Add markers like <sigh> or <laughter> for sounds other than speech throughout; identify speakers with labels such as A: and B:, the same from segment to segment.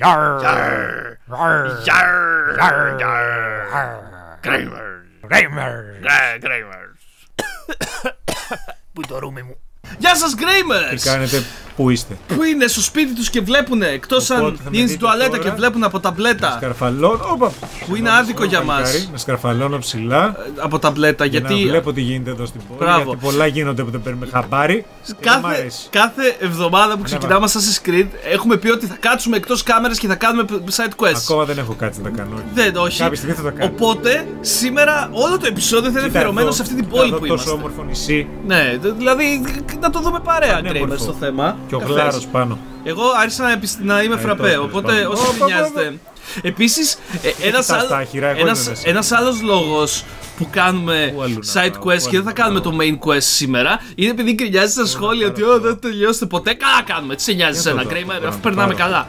A: Yar.
B: Yar.
A: Yar.
B: Yar.
A: Yar.
B: Yar. Kramer.
A: Kramer.
B: Kramer.
A: Που το ρούμε μου.
C: Γεια σας
D: Γκρέιμερς!
C: Τι
D: κάνετε πού είστε;
C: Που είναι στο σπίτι τους και βλέπουν, εκτός αν
D: Οπότε θα με
C: είναι στην
D: δείτε
C: τουαλέτα
D: τώρα.
C: και βλέπουν από ταμπλέτα.
D: Σκαρφαλώνω. Όπα.
C: Που είναι άδικο για μας.
D: Να σκαρφαλώνω ψηλά.
C: Από ταμπλέτα,
D: Για να
C: γιατί
D: βλέπω τι γίνεται εδώ στην πόλη.
C: Μπράβο.
D: Γιατί πολλά γίνονται που δεν παίρνουμε χαμπάρι. Και δεν μ'
C: κάθε,
D: αρέσει.
C: κάθε εβδομάδα που ξεκινάμε Assassin's Creed έχουμε πει ότι θα κάτσουμε εκτός κάμερα και θα κάνουμε side quests.
D: Ακόμα δεν έχω κάτσει να τα κάνω.
C: Δεν, όχι.
D: Κάποια στιγμή θα τα κάνω.
C: Οπότε σήμερα όλο το επεισόδιο θα είναι
D: Κοίτα
C: αφιερωμένο
D: εδώ,
C: σε αυτή την
D: κοίτα
C: πόλη
D: εδώ
C: που
D: τόσο
C: είμαστε.
D: όμορφο νησί
C: Ναι, δε- δηλαδή να το δούμε παρέα,
D: Πανέμορφο.
C: Gamers, στο θέμα.
D: Και ο.
C: Εγώ άρχισα να, να είμαι φραπέ, οπότε όσοι νοιάζετε. Επίσης, ε, ένας άλλο λόγος που κάνουμε side quest και δεν θα κάνουμε το main quest σήμερα είναι επειδή κρυνιάζει στα σχόλια ότι δεν τελειώσετε ποτέ. Καλά κάνουμε, τι σε νοιάζει ένα
D: κρέμα,
C: αφού περνάμε καλά.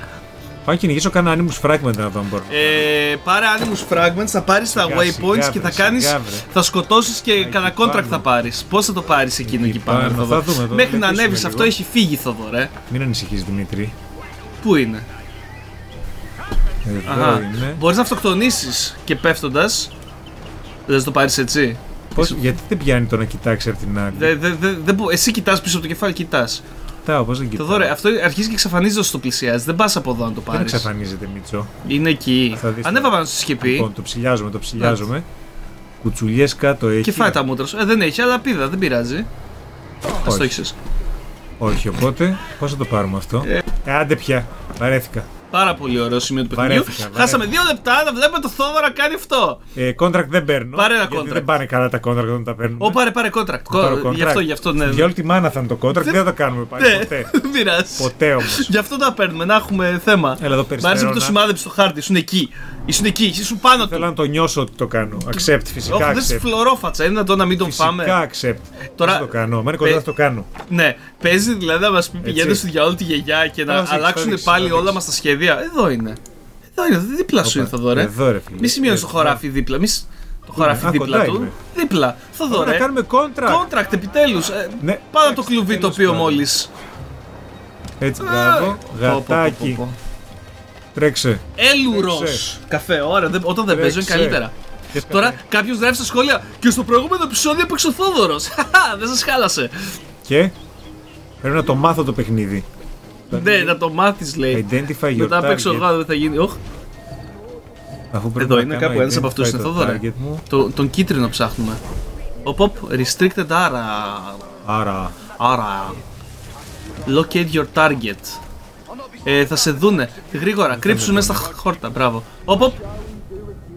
D: Πάω να κυνηγήσω κάνα animus fragment να δω αν μπορώ.
C: Ε, πάρε Animus Fragments, θα πάρεις τα
D: Σιγά,
C: waypoints
D: σιγά,
C: και θα
D: βρε,
C: κάνεις,
D: σιγά, βρε.
C: θα σκοτώσεις και
D: Εκεί
C: κανένα contract
D: πάνω.
C: θα πάρεις. Πώς θα το πάρεις εκείνο εκεί πάνω,
D: πάνω,
C: Θοδωρή;
D: θα δούμε, το
C: Μέχρι να
D: μελετήσουμε
C: ανέβεις
D: λίγο.
C: αυτό έχει φύγει Θοδωρέ.
D: Μην ανησυχείς Δημήτρη.
C: Πού είναι;
D: Εδώ
C: Αχα.
D: είναι.
C: Μπορείς να αυτοκτονήσεις και πέφτοντας. Δεν θα το πάρεις έτσι.
D: Πώς, γιατί δεν πιάνει το να κοιτάξει από την άλλη;
C: Δε, δε, δε, δεν μπο- εσύ κοιτάς πίσω από το κεφάλι, κοιτάς.
D: Κοιτάω, πώς δεν κοιτάω.
C: Θοδωρέ, αυτό αρχίζει και εξαφανίζεται όσο το πλησιάζει. Δεν πας από εδώ να το
D: Δεν
C: πάρεις.
D: εξαφανίζεται Μίτσο.
C: Είναι εκεί.
D: Θα δεις
C: Ανέβα
D: τώρα.
C: πάνω στη σκεπή
D: Λοιπόν, το ψηλιάζουμε, το ψηλιάζουμε. Κουτσουλιές κάτω έχει.
C: και φάει τα μούτρα σου. Ε, δεν έχει, αλλά πίδα, δεν πειράζει. Ας το
D: Όχι.
C: έχεις.
D: Όχι, οπότε πώς θα το πάρουμε αυτό; Ε, άντε πια, βαρέθηκα.
C: Πάρα πολύ ωραίο σημείο του παιχνιδιού.
D: Βαρέθηκα,
C: Χάσαμε δύο λεπτά να βλέπουμε το Θόδωρα να κάνει αυτό.
D: Ε, contract δεν παίρνω.
C: Πάρε ένα
D: γιατί
C: contract.
D: Δεν πάνε καλά τα contract όταν τα παίρνουμε.
C: Ω, πάρε, πάρε contract.
D: Πάρω
C: Κο-
D: contract.
C: Γι' αυτό, γι' αυτό, ναι.
D: Για όλη τη μάνα θα είναι το contract, δεν θα το κάνουμε πάλι
C: Ναι,
D: ποτέ. <laughs>
C: δεν πειράζει.
D: Ποτέ όμως.
C: Γι' αυτό τα παίρνουμε, να έχουμε θέμα.
D: Έλα εδώ
C: Μ' άρεσε που το
D: περιστέρωνας.
C: σημάδεψε στο χάρτη, ήσουν εκεί. Ήσουν εκεί, ήσουν πάνω
D: Θέλω
C: του.
D: να το νιώσω ότι το κάνω. Accept, φυσικά
C: Όχι, δεν
D: accept.
C: φλωρόφατσα, είναι δυνατόν να μην τον φάμε.
D: Φυσικά accept.
C: Τώρα-
D: Τώρα... το κάνω. Μα είναι κοντά
C: Ε,
D: θα το κάνω.
C: Ναι, παίζει δηλαδή να μας πει πηγαίνετε στο διαόλου τη γιαγιά και να
D: Θα δείξω, θα
C: αλλάξουν
D: δείξω,
C: πάλι
D: θα
C: όλα
D: δείξω.
C: μας τα σχέδια. Εδώ είναι. Εδώ είναι, δίπλα σου είναι
D: Όπα,
C: Θοδωρέ.
D: Εδώ ρε φίλε.
C: Μη σημειώνει το
D: Εδώ.
C: χωράφι δίπλα. Μη... σ- Το χωράφι
D: Α,
C: δίπλα
D: κοντά
C: του.
D: είμαι.
C: Δίπλα.
D: Πάμε
C: Θοδωρέ.
D: να κάνουμε contract.
C: Contract επιτέλους.
D: Ναι.
C: Πάνω το κλουβί το
D: Τέλος
C: οποίο
D: πάντων.
C: μόλις.
D: Έτσι, μπράβο. Γατάκι. Τρέξε.
C: Έλουρο.
D: Τρέξε.
C: Καφέ, ωραία. δεν- Όταν δεν παίζω είναι
D: Τρέξε.
C: καλύτερα.
D: Και
C: Τώρα κάποιος γράφει στα σχόλια και στο προηγούμενο επεισόδιο έπαιξε ο Θόδωρος. <laughs> Δεν σας χάλασε.
D: Και; Πρέπει να το μάθω το παιχνίδι.
C: Ναι, να το μάθεις λέει.
D: Identify your
C: Μετά παίξω
D: target.
C: εγώ, δεν θα γίνει. Όχ,
D: Αφού πρέπει
C: Εδώ
D: να
C: είναι
D: κάνω
C: κάπου ένας από αυτούς,
D: identify
C: είναι
D: το
C: Θόδωρε.
D: target μου.
C: το, τον κίτρινο ψάχνουμε. Οπ, οπ, restricted άρα.
D: Άρα.
C: Άρα. Locate your target. Ε, θα σε δούνε. Γρήγορα, κρύψου μέσα στα χόρτα. Μπράβο. Οπ, οπ.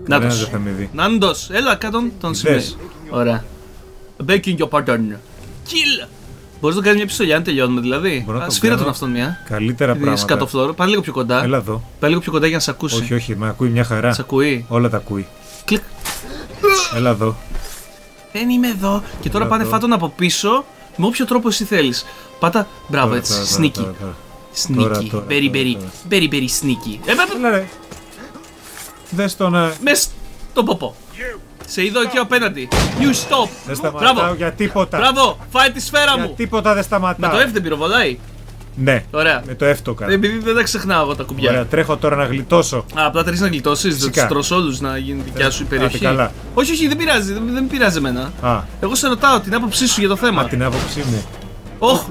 D: Κανένας
C: Νάτος.
D: δεν θα με δει.
C: Νάντος. Έλα, κάτω τον
D: Είδες.
C: σημαίνει. Ωραία. Begging your pardon. Kill. Μπορείς να το κάνεις μια επιστολή, αν τελειώνουμε δηλαδή.
D: Μπορώ να
C: Α,
D: τον
C: Σφύρα τον
D: κάνω.
C: αυτόν μια.
D: Καλύτερα
C: Επειδή
D: πράγματα.
C: σκατοφλόρο. Πάνε λίγο πιο κοντά.
D: Έλα εδώ.
C: Πάνε λίγο πιο κοντά για να σε ακούσει.
D: Όχι, όχι, με ακούει μια χαρά.
C: Σε ακούει.
D: Όλα τα ακούει.
C: Κλικ.
D: Έλα εδώ.
C: Δεν είμαι εδώ. Και τώρα
D: Έλα
C: πάνε
D: εδώ.
C: φάτον από πίσω με όποιο τρόπο εσύ θέλεις. Πάτα. Μπράβο,
D: Τώρα,
C: έτσι.
D: τώρα, τώρα,
C: Sneaky.
D: τώρα, τώρα. Τώρα,
C: Sneaky.
D: τώρα,
C: Very,
D: τώρα,
C: very,
D: τώρα.
C: very, very sneaky. Ε, πέ, πέ,
D: Έλα ρε. Δες τον... ε,
C: μες στον ποπό. Σε είδω εκεί απέναντι. You stop.
D: Δεν σταματάω
C: Μπράβο.
D: για τίποτα.
C: Μπράβο. Φάει τη σφαίρα
D: Για
C: μου.
D: τίποτα δεν
C: Με
D: σταματάω.
C: το F δεν πυροβολάει.
D: Ναι.
C: Ωραία.
D: Με το F το κάνω.
C: Επειδή δεν τα ξεχνάω εγώ τα κουμπιά.
D: Ωραία, τρέχω τώρα να γλιτώσω.
C: Α, απλά τρει να γλιτώσεις, δεν τους
D: Φυσικά.
C: τρώσω όλους να γίνει δικιά σου η
D: Άντε,
C: περιοχή.
D: καλά.
C: Όχι, όχι, δεν πειράζει, δεν, δεν πειράζει εμένα.
D: Α,
C: Εγώ σε ρωτάω την άποψή σου για το θέμα.
D: α, την άποψή μου.
C: Όχ,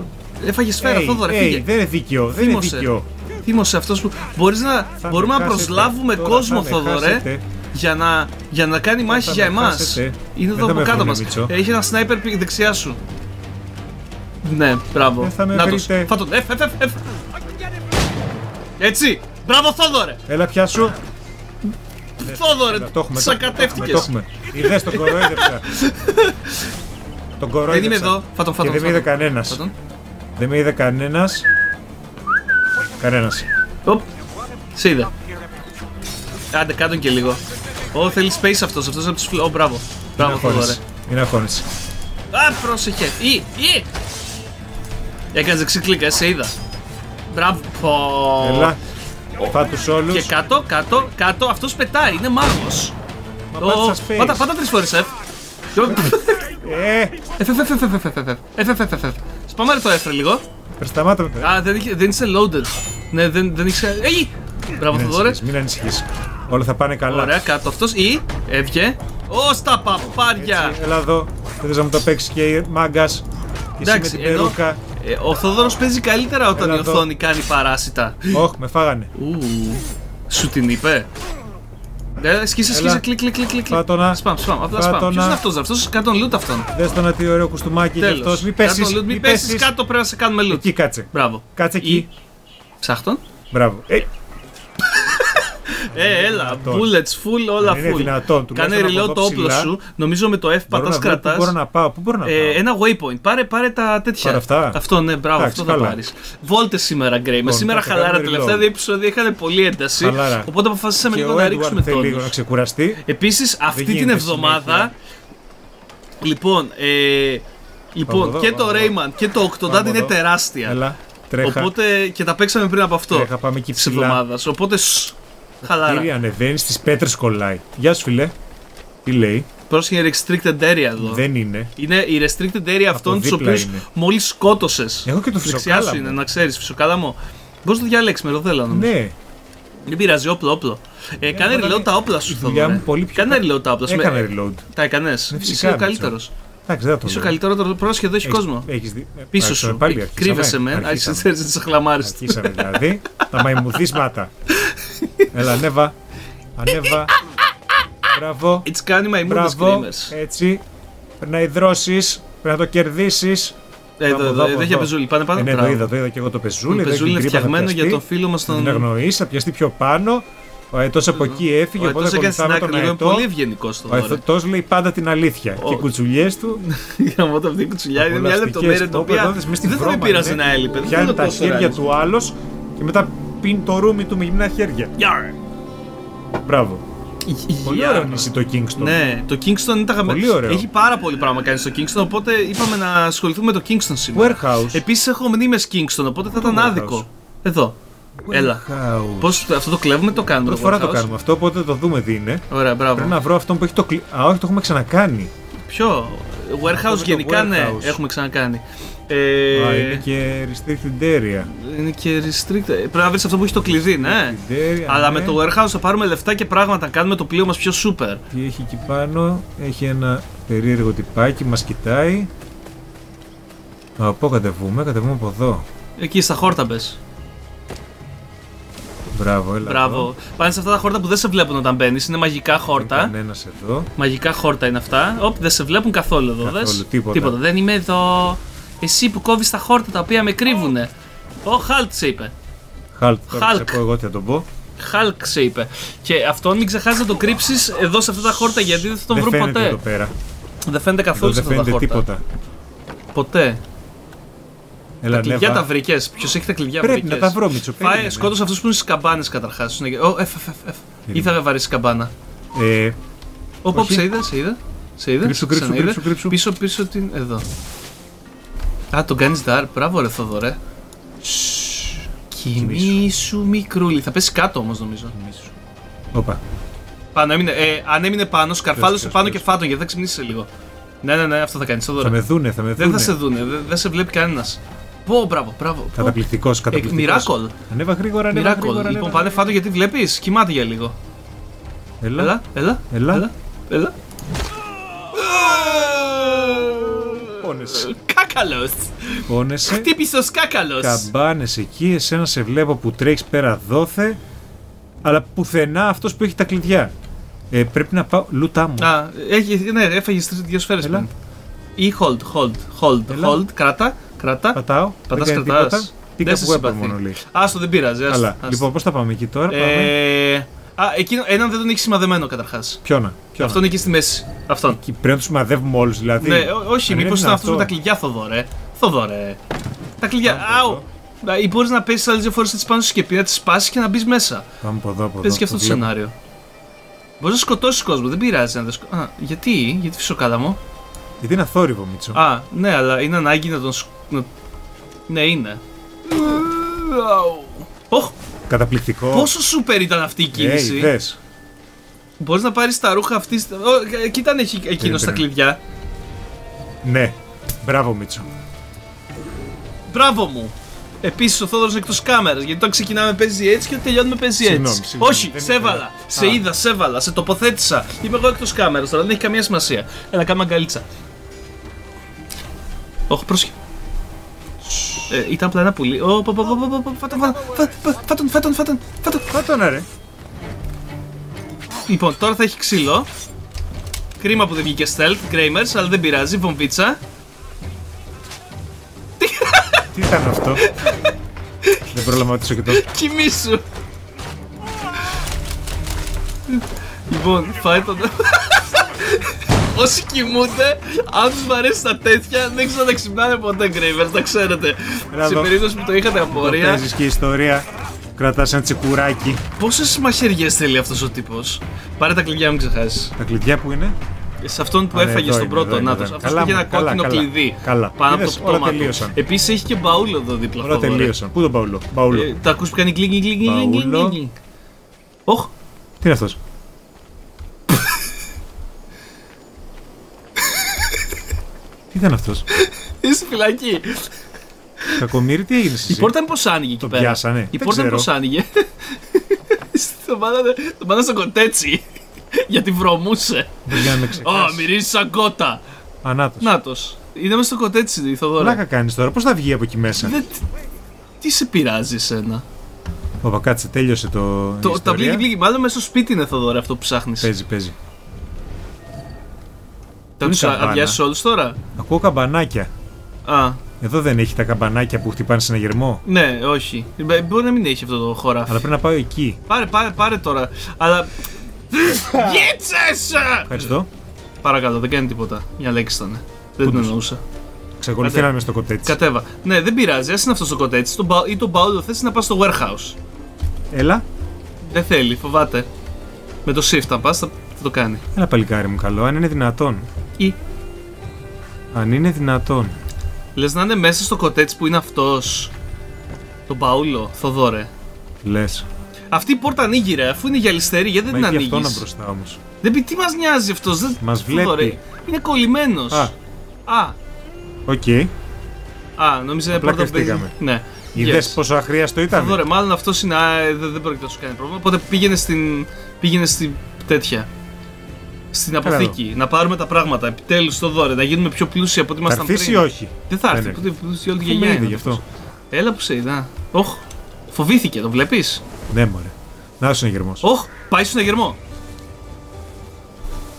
C: έφαγε σφαίρα,
D: Hey,
C: Θόδωρα,
D: hey,
C: φύγε.
D: δεν είναι δίκαιο, δεν είναι
C: Θύμωσε.
D: δίκαιο.
C: Θύμωσε αυτός που. Μπορείς να,
D: Θα
C: μπορούμε
D: με
C: να
D: χάσετε.
C: προσλάβουμε
D: Τώρα
C: κόσμο,
D: θα με
C: Θοδωρέ,
D: χάσετε
C: για να, για να κάνει μάχη για
D: εμάς.
C: Είναι εδώ από κάτω
D: μας.
C: Έχει ένα σνάιπερ δεξιά σου. Ναι, μπράβο. Ε,
D: να
C: το. Φάτο. Εφ, εφ, εφ. Έτσι. Μπράβο, Θόδωρε.
D: Έλα, πιάσου. Ε, Θόδωρε, έχουμε Είδες τον κοροϊδεύσα. <laughs> Τον κοροϊδεύσα.
C: Δεν είμαι εδώ. Φάτον, φάτον.
D: Δεν με είδε κανένας. Δεν με είδε κανένας. Κανένας.
C: Σε είδα. Άντε, κάτω και λίγο. Ω, θέλει space αυτός, αυτός από τους φλ... Ω, μπράβο. Μπράβο, Θόδωρε.
D: Είναι αγχώνεσαι.
C: Α, πρόσεχε. Ή, ή. Έκανες δεξί κλικ, ε, σε είδα. Μπράβο. Πω.
D: Έλα. Φά τους όλους.
C: Και κάτω, κάτω, κάτω, αυτός πετάει, είναι μάγος.
D: Μα
C: Ω,
D: πάτε στα space.
C: Πάτα, πάτα τρεις φορές, F.
D: Ε,
C: F, F, F, F, F, F, F, F, F, F, F. Σπαμάρε το F ρε λίγο.
D: σταμάτα με το.
C: Α, δεν, είχε- δεν είσαι loaded. Ναι, δεν, δεν είσαι... Ει! Μπράβο,
D: Μην
C: Θοδωρέ.
D: ανησυχείς, Μην ανησυχείς. Όλα θα πάνε καλά.
C: Ωραία, κάτω αυτός. Ή έβγε. Ω στα παπάρια!
D: Έτσι, έλα εδώ. Δεν θες να μου το παίξεις και η μάγκας. Και εσύ με
C: Εντάξει,
D: την
C: ενώ
D: περούκα.
C: ε, ο Θόδωρος παίζει καλύτερα όταν
D: Έλα
C: η
D: εδώ.
C: οθόνη κάνει παράσιτα.
D: Όχ, με φάγανε.
C: Ου, σου την είπε; Ε, σκίσες, σκίσες,
D: Έλα.
C: κλικ, κλικ, κλικ, κλικ.
D: Φά'
C: τονα. Spam, spam, απλά
D: Φά'
C: τονα. spam. Ποιος είναι αυτός, αυτός; Κάτω loot αυτόν.
D: Δες το να τι ωραίο κουστούμάκι για
C: Τέλος.
D: αυτός. Μην
C: Κάτω
D: πέσεις,
C: loot, Μην
D: μην
C: πέσεις
D: πέσεις.
C: κάτω, πρέπει να σε κάνουμε loot.
D: Εκεί κάτσε.
C: Μπράβο.
D: Κάτσε εκεί.
C: Ή- Ψάχτον.
D: Μπράβο. Ε,
C: Ε, έλα,
D: δυνατόν.
C: bullets full, όλα
D: Δεν είναι
C: full.
D: δυνατόν,
C: Κάνε
D: τουλάχιστον από
C: reload
D: εδώ
C: το όπλο
D: ψηλά.
C: σου. Νομίζω με το F
D: μπορώ
C: πατάς
D: να βρω Πού μπορώ
C: κρατάς.
D: να πάω, πού μπορώ να πάω;
C: Ε, ένα waypoint. Πάρε, πάρε τα τέτοια.
D: Πάρε αυτά.
C: Αυτό, ναι, μπράβο,
D: Εντάξει,
C: αυτό θα
D: καλά.
C: πάρεις. Βόλτες σήμερα, Γκρέι. Με
D: Λοιπόν,
C: σήμερα
D: θα
C: χαλάρα. Τα
D: κάνουμε
C: τελευταία
D: reload.
C: δύο επεισόδια είχαν πολύ ένταση.
D: Χαλάρα.
C: Οπότε αποφασίσαμε
D: Και
C: λίγο
D: ο
C: να
D: Edward
C: ρίξουμε
D: θέλει λίγο να
C: τόνου.
D: ξεκουραστεί.
C: Επίσης, αυτή την
D: γίνεται
C: εβδομάδα.
D: συνέχεια.
C: Λοιπόν, ε, λοιπόν
D: εδώ,
C: και
D: πάμε
C: το
D: εδώ.
C: Rayman και το Octodad
D: Πάμε
C: είναι
D: εδώ.
C: τεράστια.
D: Έλα, τρέχα.
C: Οπότε και τα παίξαμε πριν από αυτό.
D: Τρέχα, πάμε εκεί
C: Της
D: ψηλά.
C: εβδομάδας. Οπότε. σ, Χαλάρα.
D: Κύριε, ανεβαίνεις στι πέτρες κολλάει. Γεια σου, φιλέ. Τι λέει,
C: Πρόσεχε restricted area εδώ.
D: δεν είναι.
C: Είναι η restricted area αυτών τους
D: δίπλα
C: οποίους
D: είναι.
C: μόλις σκότωσες.
D: Εγώ και το
C: Δεξιά σου
D: φυσοκάλαμο.
C: είναι, να ξέρεις, φυσοκάλαμο. Μπορείς να το διαλέξεις με ροδέλα νομίζω.
D: Ναι,
C: Δεν πειράζει, όπλο, όπλο. Ε, κάνε
D: όταν
C: reload τα όπλα σου,
D: η δουλειά
C: Θοδωρέ.
D: μου πολύ πιο
C: Κάνε
D: κα-
C: reload τα όπλα σου.
D: έκανα
C: Με-
D: reload.
C: Τα έκανες.
D: Ναι,
C: Είσαι
D: φυσικά,
C: ο
D: Μίτσο.
C: καλύτερος.
D: Εντάξει, δεν θα το
C: Είσαι ο
D: λέω.
C: καλύτερος. Τώρα πρόσχε εδώ έχεις
D: Έχεις-
C: κόσμο.
D: έχεις δει- ε,
C: Πίσω
D: άρχισαμε
C: σου.
D: Πάλι
C: Ε,
D: αρχίσαμε.
C: Κρύβεσαι με. Άρχισε
D: Αρχίσαμε.
C: ξέρει τι χλαμάρε.
D: Αρχίσαμε δηλαδή. Τα μαϊμουδίσματα. Έλα, ανέβα. Ανέβα. Μπράβο.
C: It's κάνει my mood
D: Μπράβο.
C: screamers.
D: Έτσι. Πρέπει να υδρώσει. Πρέπει να το κερδίσεις.
C: Ε, Εδώ,
D: από
C: εδώ,
D: εδώ,
C: εδώ
D: από
C: έχει
D: εδώ.
C: πεζούλι. Πάνε πάνω.
D: Ναι, το
C: Μπράβο.
D: είδα, το είδα και εγώ το πεζούλι.
C: Το
D: εδώ
C: πεζούλι
D: έχει
C: είναι
D: την τρύπα, θα
C: φτιαγμένο για
D: πιαστεί.
C: τον φίλο μας
D: Θα την
C: τον.
D: αγνοήσει, θα πιαστεί πιο πάνω. Ο αετός από εκεί έφυγε.
C: Ο
D: Οπότε
C: Ετός έκανε στην
D: ακολουθάμε
C: άκρη
D: τον
C: λίγο. Είναι
D: αετό.
C: πολύ ευγενικός το
D: Ο
C: δώρο.
D: αετός λέει πάντα την αλήθεια.
C: Ο-
D: Και οι κουτσουλιές του. <laughs>
C: Για μόνο αυτή η κουτσουλιά είναι μια λεπτομέρεια την οποία δεν θα με πείραζε να έλειπε. Δεν
D: Πιάνει
C: θέλω
D: τα
C: τόσο
D: χέρια
C: ρεαλισμό.
D: του άλλος και μετά πίνει το ρούμι του με γυμνά χέρια.
C: Yarr.
D: Μπράβο. Πολύ
C: Yarr.
D: ωραίο νησί το Kingston.
C: Ναι, το Kingston είναι τα γαμμένα.
D: Πολύ ωραίο.
C: Έχει πάρα πολύ πράγμα κάνει στο Kingston, οπότε είπαμε να ασχοληθούμε με το Kingston σήμερα.
D: Warehouse.
C: Επίσης έχω μνήμες Kingston, οπότε θα ήταν
D: warehouse?
C: άδικο. Εδώ. Έλα.
D: Warehouse.
C: Πώς αυτό το κλέβουμε, το κάνουμε.
D: Πρώτη
C: το
D: φορά το
C: warehouse?
D: κάνουμε αυτό, οπότε το δούμε τι είναι.
C: Ωραία, μπράβο.
D: Πρέπει να βρω αυτόν που έχει το κλει... Α, όχι, το έχουμε ξανακάνει.
C: Ποιο; Warehouse
D: το
C: γενικά ναι,
D: warehouse.
C: έχουμε ξανακάνει. Ε,
D: Α, είναι και restricted area.
C: είναι και restrict. ε, Πρέπει να βρεις αυτό που έχει το κλειδί, ναι.
D: Restricted area,
C: Αλλά
D: ναι.
C: με το warehouse θα πάρουμε λεφτά και πράγματα. Κάνουμε το πλοίο μας πιο super.
D: Τι έχει εκεί πάνω, έχει ένα περίεργο τυπάκι, μας κοιτάει. Α, από κατεβούμε, κατεβούμε από εδώ.
C: Εκεί στα χόρτα μπες.
D: Μπράβο, έλα
C: Μπράβο. Πάνε σε αυτά τα χόρτα που δεν σε βλέπουν όταν μπαίνεις. Είναι μαγικά χόρτα.
D: Κανένα εδώ.
C: Μαγικά χόρτα είναι αυτά. Οπ, δεν σε βλέπουν καθόλου εδώ.
D: Καθόλου,
C: δες.
D: τίποτα.
C: Δεν είμαι εδώ. Εσύ που κόβεις τα χόρτα τα οποία με κρύβουνε. Ο Χάλκ σε είπε.
D: Χαλτ, τώρα θα
C: Hulk.
D: σε πω εγώ τι θα τον πω.
C: Χάλκ σε είπε. Και αυτόν μην ξεχάσεις να το κρύψεις εδώ σε αυτά τα χόρτα γιατί δεν θα τον
D: δεν
C: βρουν
D: φαίνεται
C: ποτέ.
D: εδώ πέρα.
C: Δεν φαίνεται
D: Εδώ
C: καθόλου σε
D: δεν
C: αυτά τα
D: φαίνεται
C: χόρτα.
D: τίποτα.
C: Ποτέ.
D: Έλα,
C: τα κλειδιά
D: ανέβα.
C: τα βρήκες. Ποιος έχει τα κλειδιά
D: Πρέπει
C: βρήκες;
D: να τα βρω, Μίτσο.
C: Φάε,
D: περίμενε.
C: σκότωσε αυτούς που είναι στις καμπάνες καταρχάς. Ω, εφ, εφ, εφ. Ή θα βαρέσει καμπάνα.
D: Ε,
C: Ωπ,
D: Όχι.
C: σε είδες, σε είδες. Σε είδες.
D: Κρύψου, κρύψου,
C: ξαναείδε.
D: κρύψου, κρύψου.
C: Πίσω, πίσω την. Εδώ. Α, τον κάνεις δαρ. Μπράβο, ρε Θοδωρέ. Κοιμήσου μικρούλι. Θα πέσεις κάτω όμως νομίζω.
D: όπα.
C: Πάνω έμεινε. Ε, αν έμεινε πάνω, σκαρφάλωσε
D: Πες,
C: πάνω
D: πες,
C: και φάτον γιατί θα ξυπνήσεις σε λίγο. Ναι, ναι, ναι, αυτό θα κάνεις.
D: Θα
C: Θοδωρέ.
D: με δούνε, θα με δούνε.
C: Δεν θα σε δούνε, δεν, δεν σε βλέπει κανένας. Πω, μπράβο, μπράβο. πω.
D: Καταπληκτικός, καταπληκτικός.
C: Μοιράκολ.
D: Ανέβα γρήγορα, ανέβα
C: Μοιράκολ.
D: γρήγορα.
C: Λοιπόν,
D: ανέβα
C: πάνε φάτο γιατί βλέπεις. Κοιμάται για λίγο.
D: Έλα.
C: Έλα, έλα.
D: Έλα.
C: Έλα. έλα.
D: Πόνεσαι.
C: Κάκαλος!
D: Πόνεσαι.
C: Χτύπησες ο σκάκαλο!
D: Καμπάνες εκεί, εσένα σε βλέπω που τρέχεις πέρα δόθε. Αλλά πουθενά αυτός που έχει τα κλειδιά. Ε, πρέπει να πάω. Λούτά μου.
C: Α, έχει, ναι, έφαγες δύο σφαίρες
D: Έλα.
C: πριν. Ή hold, hold, hold,
D: Έλα.
C: hold, κράτα, κράτα.
D: Πατάω.
C: Πατάς,
D: δεν κάνεις
C: κρατάς.
D: τίποτα. Τι
C: Δεν
D: κάπου
C: σε
D: έπρεπε
C: συμπαθεί.
D: μόνο λέει.
C: Άστο, δεν πειράζει. άστο,
D: Καλά.
C: άστο.
D: Λοιπόν, πώς θα πάμε εκεί τώρα. Πάμε.
C: Ε, α, εκείνο, έναν δεν τον έχει σημαδεμένο καταρχάς.
D: Ποιόνα. ποιόνα.
C: Αυτόν εκεί στη μέση. Αυτόν.
D: Εκεί πρέπει να τους μαδεύουμε όλους δηλαδή.
C: Ναι, ό- όχι,
D: Αν είναι
C: μήπω ήταν αυτό με τα
D: δυνατόν.
C: κλειδιά, Θοδωρέ. Θοδωρέ. Τα κλειδιά.
D: Πάμε
C: Αου!
D: εδώ.
C: Ή μπορείς να πέσεις άλλες δύο φορές έτσι πάνω στη σκεπή, να τις σπάσεις και να μπεις μέσα.
D: Πάμε από εδώ, από εδώ.
C: Παίζει και αυτό το
D: βλέπω.
C: σενάριο. Μπορείς να σκοτώσεις κόσμο, δεν πειράζει να δεν σκο... Α, γιατί, γιατί φυσοκάλαμο.
D: Γιατί είναι αθόρυβο, Μίτσο.
C: Α, ναι, αλλά είναι ανάγκη να τον. σκ- να- Ναι, είναι. Οχ,
D: Καταπληκτικό.
C: πόσο σούπερ ήταν αυτή η
D: Ε,
C: κίνηση.
D: είδες.
C: Μπορείς να πάρεις τα ρούχα αυτής. Ω, Κοίτα αν έχει εκείνος στα
D: Περίμενε.
C: κλειδιά.
D: Ναι. Μπράβο, Μίτσο.
C: Μπράβο μου. Επίσης ο Θόδωρος είναι εκτός κάμερας. Γιατί όταν ξεκινάμε παίζει έτσι και όταν τελειώνουμε παίζει έτσι.
D: Συγγνώμη, συγγνώμη,
C: Όχι,
D: δεν
C: σε
D: ήθελα.
C: έβαλα. Σε
D: Α.
C: είδα, σε έβαλα, σε τοποθέτησα. Είμαι εγώ εκτός κάμερας τώρα, δεν έχει καμία σημασία. Έλα, κάμε αγκαλίτσα. Όχι, πρόσχε. Ε, ήταν απλά ένα πουλί. Ω, πο, πο, πο, πο, πο, φάτον, φάτον, φάτον, φάτον, φάτον, φάτον, φάτον.
D: Πάτω να ρε.
C: Λοιπόν, τώρα θα έχει ξύλο. Κρίμα που δεν βγήκε stealth, Gramers, αλλά δεν πειράζει, βομβίτσα.
D: Τι ήταν αυτό; Δεν πρόλαβα να ρωτήσω και το.
C: Κοιμήσου! Λοιπόν, φάει τον... Όσοι κοιμούνται, αν τους μ' αρέσει τα τέτοια, δεν ξαναξυπνάνε ποτέ Gravers, τα ξέρετε.
D: Έλα
C: Σε
D: εδώ.
C: περίπτωση που το είχατε απορία,
D: Παίζεις και ιστορία. Κρατάς ένα τσικουράκι.
C: πόσες μαχαιριές θέλει αυτός ο τύπος; Πάρε τα κλειδιά, μην ξεχάσεις.
D: Τα κλειδιά που είναι;
C: Σε αυτόν που
D: Α,
C: έφαγε
D: εδώ
C: στον
D: είναι,
C: πρώτο,
D: εδώ είναι,
C: νάτος.
D: εδώ είναι.
C: Αυτός
D: Καλά,
C: είχε ένα
D: καλά,
C: κόκκινο
D: καλά.
C: κλειδί.
D: Καλά.
C: Πάνω από
D: Είδες,
C: το
D: όλα
C: πτώμα του.
D: τελείωσαν.
C: Επίσης έχει και μπαούλο εδώ δίπλα.
D: Όλα
C: Θοδωρέ.
D: τελείωσαν. Πού τον Παουλό. Παουλό.
C: Ε, Τα ακούς που κάνει κλικ κλικ κλικ κλικ
D: Παούλο.
C: κλικ Όχ,
D: Τι είναι αυτός; Ήταν αυτός. <laughs>
C: είσαι στη φυλακή.
D: Κακομύρι, τι έγινε
C: Η
D: εσύ.
C: πόρτα πώς άνοιγε εκεί
D: Το
C: πέρα;
D: πιάσανε.
C: Η
D: Δεν
C: πόρτα
D: ξέρω.
C: πώς άνοιγε; <laughs> το πάνανε το πάνανε στο κοτέτσι. Γιατί βρωμούσε.
D: Για να με
C: Ω,
D: ξεχάσεις.
C: μυρίζεις σαν κότα.
D: Ανάτος.
C: Νάτος. Είναι μέσα στο κοτέτσι, η Θοδόρα.
D: Πλάκα κάνεις τώρα. Πώς θα βγει από εκεί μέσα;
C: Δεν... Τι σε πειράζει εσένα;
D: Ωπα, κάτσε, τέλειωσε το. η
C: Το, τα
D: ιστορία.
C: πλήγει πλήγει. Μάλλον μέσα στο σπίτι είναι Θοδόρα αυτό που ψάχνεις.
D: Παίζει, παίζει.
C: Θα
D: είναι
C: του
D: καμπάνα.
C: αδειάσει όλους τώρα;
D: Ακούω καμπανάκια.
C: Α,
D: Εδώ δεν έχει τα καμπανάκια που χτυπάνε σε ένα γερμό;
C: ναι, όχι. Ε, Μπορεί να μην έχει αυτό το χωράφι.
D: Αλλά πρέπει να πάω εκεί.
C: Πάρε, πάρε, πάρε τώρα. Αλλά. <laughs> Γίτσες!
D: Ευχαριστώ.
C: Παρακαλώ, δεν κάνει τίποτα. Μια λέξη ήταν. Δεν την
D: Όντως.
C: εννοούσα.
D: Ξεκολουθεί
C: Άντε.
D: να είμαι στο κοτέτσι.
C: Κατέβα. Ναι, δεν πειράζει, ας είναι αυτός στο κοτέτσι. Τον Μπα- ή τον Παόλο θες να πας στο warehouse.
D: Έλα.
C: Δεν θέλει, φοβάται. Με το shift, αν πας, θα, θα το κάνει.
D: Έλα, παλικάρι μου, καλό. Αν είναι δυνατόν.
C: Ή
D: Αν είναι δυνατόν.
C: λες να είναι μέσα στο κοτέτσι που είναι αυτός. Τον Παούλο, Θοδωρέ.
D: Λες.
C: Αυτή η πόρτα ανοίγει, ρε, αφού είναι γυαλιστερή, γιατί δεν
D: Μα
C: την
D: έχει αυτό
C: ανοίγεις;
D: να μπροστά όμως.
C: Δεν πει τι μας νοιάζει αυτός. Δεν...
D: Μας
C: Θοδωρέ,
D: βλέπει.
C: Είναι κολλημένος.
D: Α,
C: Α,
D: οκ.
C: α, νόμιζα είναι
D: Απλά
C: πόρτα που παίζει.
D: κρυφτήκαμε.
C: Ναι.
D: Είδες
C: Yes.
D: πόσο αχρίαστο ήταν;
C: Θοδωρέ, μάλλον αυτός είναι. Α, ε, δεν, δεν πρόκειται να σου κάνει πρόβλημα. Οπότε πήγαινε στην. Πήγαινε στην τέτοια. Στην
D: Έλα
C: αποθήκη. Να πάρουμε τα πράγματα. Επιτέλους το δώρε. Να γίνουμε πιο πλούσιοι από ό,τι
D: Θα
C: ήμασταν
D: έρθει
C: πριν.
D: ή όχι.
C: Δεν θα έρθει.
D: Δεν
C: Που πλούσιοι όλη τη
D: Αφού με
C: γενιά.
D: είδε
C: είναι
D: γι' αυτό.
C: Έλα που σε είδα. Όχ. Φοβήθηκε, το βλέπεις;
D: Ναι, μωρέ. Να σου είναι γερμός.
C: Όχ, πάει στον αγερμό.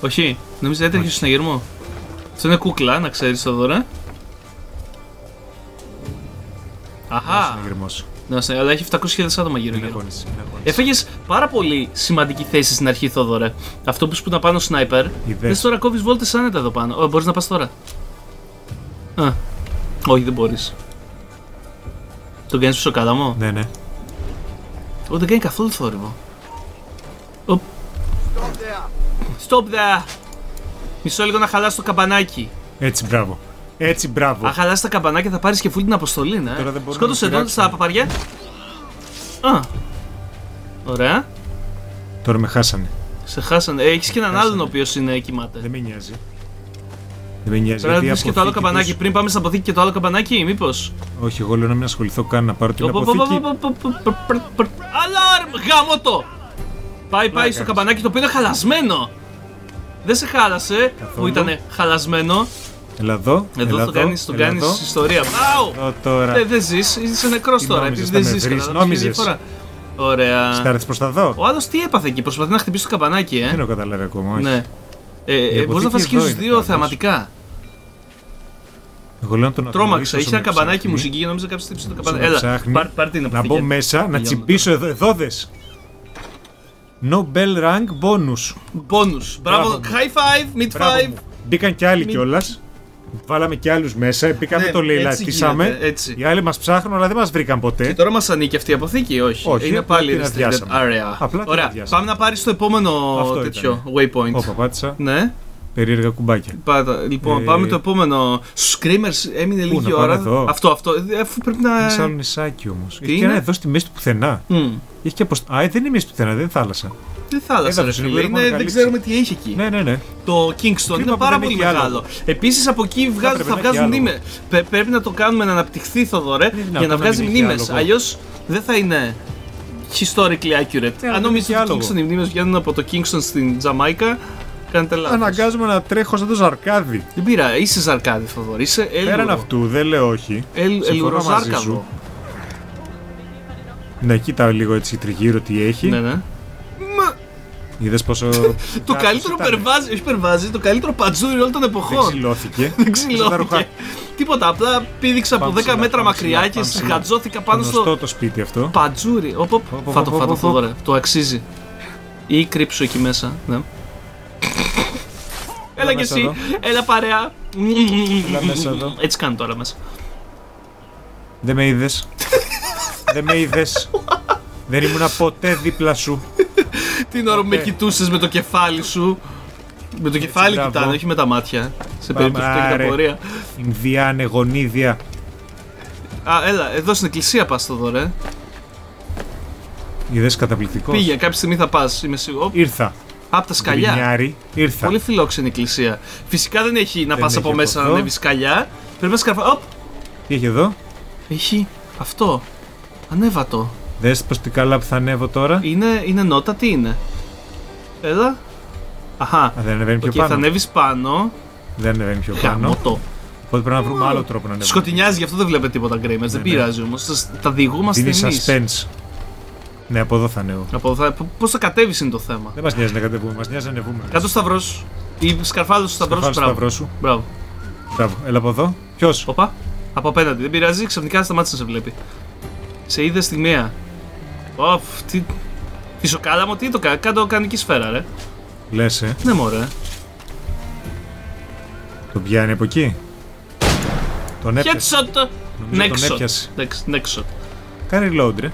C: Όχι, νομίζω έτρεχε στον αγερμό. Αυτό είναι κούκλα, να ξέρεις το δώρα. Αχά,
D: Είναι γερμός.
C: Να σε- αλλά έχει 700.000 άτομα γύρω
D: Είναι
C: γύρω.
D: αγώνιση. είναι αγώνιση.
C: Έφαγες πάρα πολύ σημαντική θέση στην αρχή, Θόδωρε. Αυτό που σπούνα πάνω σνάιπερ.
D: Είδες.
C: Δε τώρα κόβεις βόλτες άνετα εδώ πάνω. Μπορείς να πας τώρα. Α. Όχι, δεν μπορείς. Τον κάνεις πισωκάδαμο.
D: Ναι, ναι.
C: Όχι, δεν κάνει καθόλου θόρυβο. Οπ. Stop there! Μισό λίγο να χαλάσει το καμπανάκι.
D: Έτσι, μπράβο. Έτσι, μπράβο.
C: Αν χαλάσει τα καμπανάκια θα πάρεις και φούλη την αποστολή, ναι.
D: Τώρα δεν μπορούμε
C: Σκότωσε
D: να
C: εδώ
D: πειράξουμε.
C: στα παπαριά. Α. Ωραία.
D: Τώρα με χάσανε.
C: Σε χάσανε. Έχεις και έναν
D: Χάσανε.
C: άλλον ο οποίος είναι κοιμάται.
D: Δεν με νοιάζει. Δεν με νοιάζει.
C: Πρέπει να
D: γιατί
C: δεις
D: η
C: και το άλλο
D: αποθήκη
C: καμπανάκι.
D: τους-
C: Πριν πάμε στην αποθήκη και το άλλο καμπανάκι, μήπως;
D: Όχι, εγώ λέω να μην ασχοληθώ καν να πάρω την αποθήκη.
C: Αλάρμ! Γάμο το! Πάει, πάει
D: Πλάκα
C: στο
D: είναι.
C: καμπανάκι το οποίο είναι χαλασμένο. Δεν σε χάλασε που
D: Καθόλου.
C: ήταν χαλασμένο.
D: Έλα εδώ.
C: Εδώ
D: έλα
C: το κάνεις τον
D: έλα
C: κάνεις
D: εδώ.
C: ιστορία. Αου!
D: Εδώ τώρα.
C: Δεν δεν ζεις, είσαι νεκρός
D: Τι
C: τώρα.
D: νόμιζες,
C: Επειδή δεν
D: θα με
C: ζεις
D: βρεις,
C: καλά.
D: νόμιζες.
C: διαφορά. Ωραία.
D: Στάρτες προς τα δω.
C: Ο άλλος τι έπαθε εκεί, προσπαθεί να χτυπήσει το καμπανάκι,
D: Δεν
C: ε.
D: έχω καταλάβει ακόμα. όχι.
C: Ναι. Ε, ε,
D: αποθήκη
C: Μπορείς να φας και
D: εδώ
C: του
D: είναι
C: δύο
D: πάντως.
C: θεαματικά.
D: Εγώ λέω να τον
C: Τρόμαξα.
D: αγνοήσω
C: Είχε
D: όσο
C: ένα
D: με
C: καμπανάκι
D: ψάχνει.
C: μουσική και νόμιζα κάποιος χτύπησε το
D: Όσο
C: καμπανάκι.
D: με
C: Έλα,
D: ψάχνει.
C: πάρ, πάρ την
D: Να
C: αποθήκη.
D: μπω μέσα, να
C: Τελειώνουμε
D: τσιμπήσω εδώ, εδόδες. No bell rank bonus.
C: Bonus. Μπράβο.
D: Μπράβο μου.
C: High five, mid
D: Μπράβο
C: five.
D: μου. Μπήκαν και άλλοι
C: Μη-
D: κιόλας. Βάλαμε και άλλους μέσα. Μπήκαμε
C: Ναι,
D: το
C: έτσι
D: λαιλατίσαμε.
C: γίνεται, έτσι.
D: Οι άλλοι μας ψάχνουν, αλλά δεν μας βρήκαν ποτέ.
C: Και τώρα μας ανήκει αυτή η αποθήκη, όχι;
D: Όχι,
C: είναι
D: απλά
C: πάλι
D: την
C: restricted
D: αδειάσαμε.
C: area.
D: Απλά την
C: Ωραία.
D: αδειάσαμε.
C: Πάμε να πάρεις το επόμενο
D: Αυτό
C: τέτοιο waypoint.
D: Όπα, πάτησα.
C: Ναι.
D: Περίεργα κουμπάκια.
C: Πάτα. Λοιπόν,
D: Ε,
C: πάμε το επόμενο. Στου Screamers έμεινε
D: Πού,
C: λίγη
D: να πάμε
C: ώρα.
D: εδώ;
C: Αυτό, αυτό. Ε, Αφού πρέπει να.
D: Είναι σαν νησάκι όμως. Έχει και
C: είναι;
D: ένα εδώ στη μέση του πουθενά.
C: Μμ.
D: Έχει και αποσ... Α, ε, δεν είναι μέση του πουθενά, δεν είναι θάλασσα.
C: Δεν θάλασσα,
D: Έδαφος
C: ρε
D: είναι,
C: φίλε.
D: που έχουμε
C: Είναι, δεν
D: ανακαλύψει.
C: ξέρουμε τι έχει εκεί.
D: Ναι, ναι, ναι.
C: Το Kingston είναι
D: που
C: πάρα
D: δεν
C: πολύ
D: έχει άλογο.
C: μεγάλο. Επίσης από εκεί βγάζουν,
D: έπρεπε
C: θα
D: να έχει
C: βγάζουν
D: άλογο.
C: μνήμε. Πρέπει να το κάνουμε να αναπτυχθεί, Θοδωρέ,
D: δυνατόν
C: για να
D: να
C: βγάζει
D: μην έχει
C: μνήμες.
D: άλογο.
C: Αλλιώς δεν θα είναι historically accurate.
D: Ναι, αλλά
C: Αν
D: δεν
C: νομίζετε
D: έχει
C: ότι
D: άλογο.
C: Kingston οι μνήμες βγαίνουν από το Kingston στην Τζαμάικα, κάνετε λάθος.
D: Αναγκάζομαι να τρέχω σαν το ζαρκάδι.
C: Δεν πειρά, είσαι ζαρκάδι, Θοδωρή. Είσαι
D: Πέραν
C: έλουρο.
D: αυτού, δεν λέω όχι.
C: Ελ,
D: Συμφωνώ μαζί
C: ελουροζάρκαδο.
D: σου. Ναι, κοίτα λίγο έτσι τριγύρω τι έχει.
C: Ναι, ναι.
D: Είδες πόσο.
C: Το καλύτερο περβάζει, όχι περβάζει, το καλύτερο πατζούρι όλων των
D: Δεν
C: εποχών.
D: ξυλώθηκε.
C: Δεν
D: Σαν τα ρούχα.
C: ξυλώθηκε. Τίποτα, απλά πήδηξα από
D: Πάμε
C: 10
D: ψηλά,
C: μέτρα
D: πάμε
C: μακριά
D: ψηλά,
C: και
D: πάμε ψηλά.
C: σχατζώθηκα πάνω
D: Γνωστό
C: στο
D: το σπίτι αυτό.
C: πατζούρι. Οπ, οπ,
D: Οπ, οπ,
C: φάτο,
D: οπ,
C: φάτο,
D: οπ,
C: Θοδωρέ. Το αξίζει. Ή κρύψω εκεί μέσα. Ναι. Έλα κι
D: μέσα
C: εσύ,
D: εδώ.
C: έλα παρέα.
D: Έλα μέσα εδώ.
C: Έτσι κάνει τώρα μέσα.
D: Δεν με είδες. Δεν με είδες. Δεν ήμουνα ποτέ δίπλα σου.
C: Την ώρα που με
D: Ποτέ.
C: κοιτούσες με το κεφάλι σου; Με το κεφάλι
D: μπράβο.
C: κοιτάνε, όχι με τα μάτια. Σε
D: Πάμε,
C: περίπτωση που έχετε
D: άρε.
C: απορία.
D: Ινδιάνε, γονίδια.
C: Α, έλα, εδώ στην εκκλησία πας το δωρε.
D: Είδες καταπληκτικός;
C: Πήγε, κάποια στιγμή θα πας. Είμαι σίγουρο.
D: Ήρθα.
C: Απ' τα σκαλιά.
D: Γκρινιάρη, ήρθα.
C: Πολύ φιλόξενη εκκλησία. Φυσικά δεν έχει να
D: Δεν
C: πας
D: έχει
C: από
D: από
C: μέσα να
D: εδώ.
C: ανέβεις σκαλιά. Πρέπει να σκαρφά. Οπ!
D: Τι έχει εδώ;
C: Έχει αυτό. Ανέβατο.
D: Δες πως τι καλά που θα ανέβω τώρα.
C: Είναι, είναι νότα, τι είναι; Έλα. Αχα.
D: Α, δεν ανεβαίνει πιο
C: Οκ,
D: πάνω.
C: θα ανέβεις πάνω.
D: Δεν ανεβαίνει πιο πάνω.
C: Χαμότο.
D: Οπότε πρέπει να βρούμε άλλο τρόπο να ανέβουμε.
C: Σκοτεινιάζει, γι' αυτό δεν βλέπετε τίποτα γκρέμερ. Δεν
D: ναι.
C: πειράζει όμως. Τα διηγούμαστε
D: Είναι
C: εμείς.
D: suspense. Ναι, από εδώ θα ανέβω.
C: Από θα, Πώς θα κατέβεις είναι το θέμα;
D: Δεν μας νοιάζει να κατεβούμε, μας νοιάζει να ανεβούμε.
C: Κάτω σταυρό. Ή σκαρφάλο στο σταυρό.
D: Σκαρφάλω στο
C: Μπράβο.
D: σταυρό σου.
C: Μπράβο.
D: Μπράβο, έλα από εδώ. Ποιος;
C: Οπα. Από απέναντι. Δεν πειράζει, ξαφνικά σταμάτησε να σε βλέπει. Σε είδε στη μία. Οφ, τι. Τι σοκάλα μου, τι το κάνει. Κάτω κανονική σφαίρα, ρε.
D: Λες, ε.
C: Ναι, μωρέ.
D: Τον πιάνει από εκεί. Τον έπιασε.
C: Headshot!
D: Νομίζω τον
C: Next shot.
D: έπιασε.
C: Next, next shot.
D: Κάνει reload, ρε.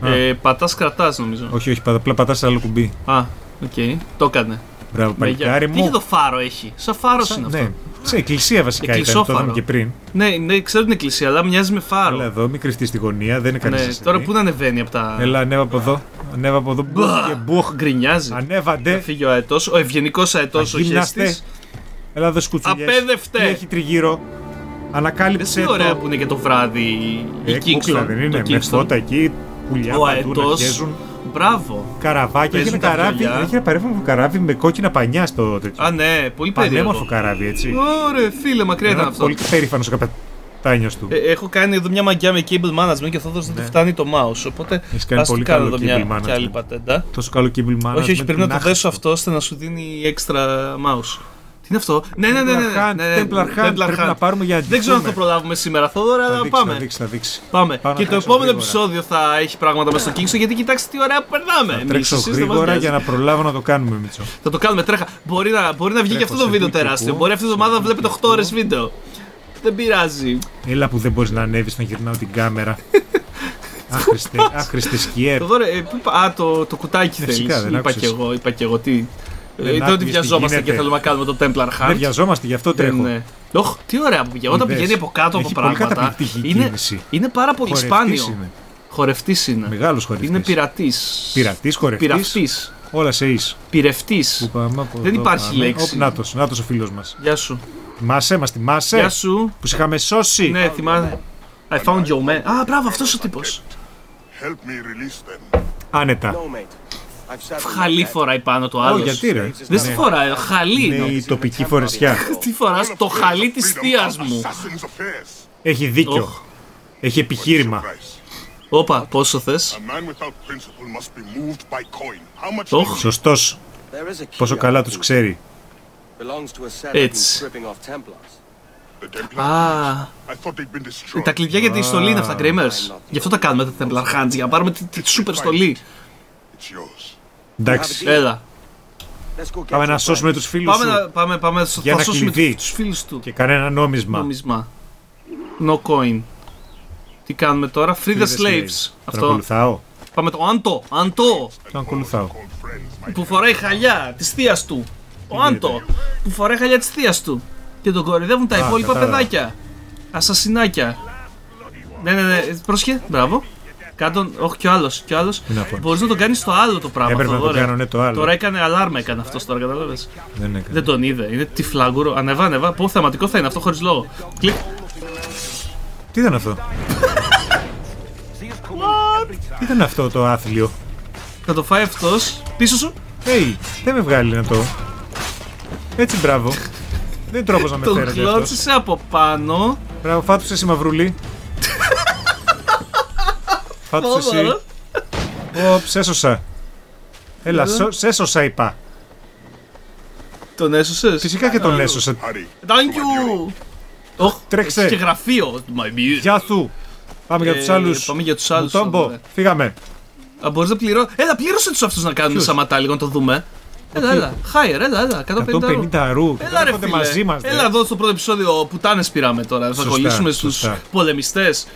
D: Α.
C: Ε, πατάς, κρατάς νομίζω.
D: Όχι, όχι, απλά πατάς άλλο κουμπί.
C: Α, οκ. Το έκανε.
D: Μπράβο, παλικάρι
C: Τι είχε
D: μου.
C: το φάρο έχει; Σαν φάρος είναι αυτό.
D: Ναι, σε εκκλησία βασικά ήταν, το
C: Εκκλησόφαρο.
D: είδαμε και πριν.
C: Ναι, ναι, ξέρω την εκκλησία, αλλά μοιάζει με φάρο.
D: Έλα εδώ, μην κρυφτεί στη γωνία, δεν είναι κανείς.
C: ναι, τώρα πού να ανεβαίνει από τα.
D: Έλα, ανέβα από εδώ. Ανέβα από εδώ. Μπουχ
C: Μπα!
D: και μπουχ.
C: Γκρινιάζει.
D: Ανέβαντε.
C: Θα φύγει ο αετός, ο ευγενικός αετός, ο
D: Αγύμναστε.
C: χέστη.
D: Έλα εδώ σκουτσουλιές.
C: Απέδευτε.
D: Τι έχει τριγύρω.
C: Δεν
D: Ανακάλυψε
C: είναι ωραία
D: το.
C: που είναι και το βράδυ η
D: Ε, κούκλα
C: Kingston.
D: δεν είναι.
C: το
D: Με
C: Kingston.
D: φώτα εκεί. Πουλιά
C: Ο
D: παντού να
C: αετός.
D: χέζουν.
C: Μπράβο.
D: Καραβάκι. Έχει
C: Παίζουν
D: ένα
C: τα
D: καράβι.
C: βιολιά.
D: Έχει ένα παρέμορφο καράβι με κόκκινα πανιά στο τέτοιο.
C: Α, ναι, πολύ
D: Πανέμορφο
C: περίεργο.
D: καράβι, έτσι.
C: Ωραία, φίλε, μακριά ήταν
D: Ένα
C: αυτό.
D: Πολύ περήφανος ο καπετάνιος του.
C: Ε, έχω κάνει εδώ μια μαγιά με cable management και ο Θόδωρος δεν του φτάνει το mouse. Οπότε
D: Ναι. Έχεις κάνει
C: ας του
D: πολύ
C: κάνω
D: καλό
C: εδώ μια
D: cable
C: και άλλη
D: management.
C: πατέντα.
D: Τόσο καλό cable management.
C: όχι, όχι, πρέπει να το
D: είναι
C: δέσω αυτό ώστε να σου δίνει έξτρα mouse. Τι είναι αυτό; Ναι, ναι, ναι, ναι. ναι,
D: Templar Hand,
C: ναι, ναι,
D: Templar Hand,
C: Templar
D: πρέπει
C: Hand.
D: να πάρουμε για να
C: Δεν ξέρω αν θα
D: αντιθούμε.
C: προλάβουμε σήμερα, Θόδωρα,
D: Θα
C: αλλά
D: δείξει,
C: πάμε.
D: θα δείξει, θα δείξει.
C: Πάμε.
D: Πάω να
C: και το
D: τρέξω
C: επόμενο
D: γρήγορα.
C: επεισόδιο θα έχει πράγματα μέσα στο Kingston γιατί κοιτάξτε τι ωραία που περνάμε.
D: Θα
C: Εμείς,
D: τρέξω
C: εσείς δεν μας
D: γρήγορα
C: νοιάζει.
D: για να προλάβω να το κάνουμε, Μίτσο.
C: Θα το κάνουμε τρέχα. Μπορεί να, μπορεί να βγει και
D: Τρέχω
C: αυτό το
D: σε
C: βίντεο
D: δίκιο
C: τεράστιο.
D: που-
C: Μπορεί αυτή τη εβδομάδα να βλέπετε 8 ώρες βίντεο. Δεν πειράζει.
D: Έλα που δεν μπορείς να ανέβεις να γυρνάω την κάμερα. <laughs> Άχρηστε, άχρηστε σκιέρ.
C: Θοδωρέ, ε, πού πα- Α, το, το κουτάκι
D: Ναι,
C: θέλεις.
D: φυσικά, δεν
C: Είπα
D: άκουσες.
C: και εγώ, είπα και εγώ τι.
D: Δεν
C: Ε, Δεν
D: άκουγες
C: ότι
D: τι
C: βιαζόμαστε και
D: γίνεται.
C: θέλουμε να κάνουμε το Templar Hunt.
D: Δεν βιαζόμαστε, γι' αυτό τρέχω.
C: Δεν, ε, Οχ, τι ωραία που πηγαίνει. Όταν
D: Είδες.
C: πηγαίνει από κάτω από
D: Έχει πολύ
C: πράγματα.
D: καταπληκτική
C: Είναι,
D: κίνηση.
C: είναι πάρα πολύ
D: Χορευτής
C: σπάνιο.
D: είναι.
C: Χορευτής είναι.
D: Μεγάλος χορευτής.
C: Είναι πειρατής.
D: Πειρατής, χορευτής.
C: Πειρατή.
D: Όλα σε εις.
C: Πυρευτή.
D: Που πάμε από
C: Δεν
D: εδώ
C: υπάρχει
D: πάμε.
C: λέξη.
D: Οπ, νάτος, νάτος ο φίλος μας.
C: Γεια σου.
D: Θυμάσαι, μας θυμάσαι;
C: Γεια σου.
D: Που σε είχαμε σώσει.
C: Ναι, θυμάμαι. I found your man. Α, μπράβο, αυτός ο τύπος.
B: Help me release them.
D: Άνετα.
A: No, mate. I've sadly
C: Χαλί φοράει πάνω το άλλο.
D: Ω, γιατί ρε.
C: Δεν στη φοράει, χαλί.
D: Είναι
C: είναι.
D: η τοπική φορεσιά. <laughs>
C: Τι φοράς το χαλί της θείας μου.
B: Assassin's affairs.
D: Έχει δίκιο.
C: Οχ.
D: Έχει επιχείρημα.
B: Price.
C: Όπα, πόσο θες;
B: A man without principle must be moved by coin. How much
C: Οχ.
D: Σωστός.
A: There is a key
D: Πόσο
A: on
D: καλά
A: the
D: τους
A: key.
D: ξέρει.
A: Belongs to a set
C: It's-
A: I've been stripping off Templars.
B: the Templars?
C: Α,
B: I thought they'd been destroyed.
C: τα κλειδιά για τη στολή είναι αυτά, Γκρέμερς. Γι' αυτό τα κάνουμε τα Templar Hands, για να πάρουμε τη, τη σούπερ στολή.
B: It's yours.
D: Εντάξει.
C: Έλα.
A: Let's go get
D: Πάμε
A: your
D: να
A: friend.
D: σώσουμε τους φίλους
C: Πάμε, να,
D: σου.
C: πάμε, πάμε, θα
D: Για ένα
C: σώσουμε
D: κλειδί.
C: τους φίλους του.
D: Και κανένα νόμισμα.
C: Νομισμά. No coin. Τι κάνουμε τώρα, free the slaves.
D: Τον
C: Αυτό.
D: ακολουθάω.
C: Πάμε το Άντο, Άντο,
D: Τον ακολουθάω.
B: Called friends, my
C: που φοράει χαλιά της θείας του. Ο Άντο, που φοράει χαλιά της θείας του. Και τον κορυδεύουν τα
D: Α,
C: υπόλοιπα
D: κατάλαβα.
C: παιδάκια. Ασασινάκια. Ναι, ναι, ναι, πρόσχε, μπράβο. Κάτω, όχι κι ο άλλος. Κι άλλος.
D: Τι να πω.
C: Μπορείς να τον κάνεις το άλλο το πράγμα.
D: Έπρεπε να το
C: Θοδωρέ.
D: κάνω, ναι, το άλλο.
C: Τώρα έκανε αλάρμα, έκανε αυτός τώρα, κατάλαβες.
D: Δεν έκανε.
C: Δεν τον είδε. Είναι τυφλάγκουρο. Ανεβά, ανεβά. Πω θεματικό θα είναι αυτό χωρίς λόγο. Κλικ.
D: Τι ήταν αυτό; Τι ήταν αυτό το άθλιο;
C: Θα το φάει αυτός. Πίσω σου.
D: Hey, δεν με βγάλει να το. Έτσι, μπράβο. Δεν είναι τρόπος να με
C: Τον
D: φέρετε αυτός.
C: κλώτσισε από πάνω.
D: Μπράβο, φάτου εσύ μαυρούλη. Φάτου εσύ.
C: Θόδωρο.
D: Ωπ, σε έσωσα. Έλα, σω- σε έσωσα είπα.
C: Τον έσωσες;
D: Φυσικά και τον έσωσα.
B: Hurry.
C: Thank you. Οχ,
D: Τρέξε.
C: έχεις Και γραφείο. My beauty.
D: Γεια σου. Πάμε για
C: Ε,
D: τους άλλους.
C: πάμε για τους άλλους,
D: Τόμπο,
C: Θόδωρε.
D: φύγαμε.
C: Α, μπορείς να πληρώ. Έλα, πλήρωσε τους αυτούς να κάνουν
D: Ποιους;
C: σαματά λίγο να το δούμε. Έλα, έλα. Higher, έλα, έλα. 150 ευρώ.
D: 150 αρού.
C: Έλα, ρε,
D: Έρχονται
C: φίλε.
D: μαζί μας.
C: Έλα εδώ στο πρώτο επεισόδιο πουτάνες πήραμε τώρα. Θα
D: Σωστά,
C: κολλήσουμε στους
D: σωστά.
C: πολεμιστές.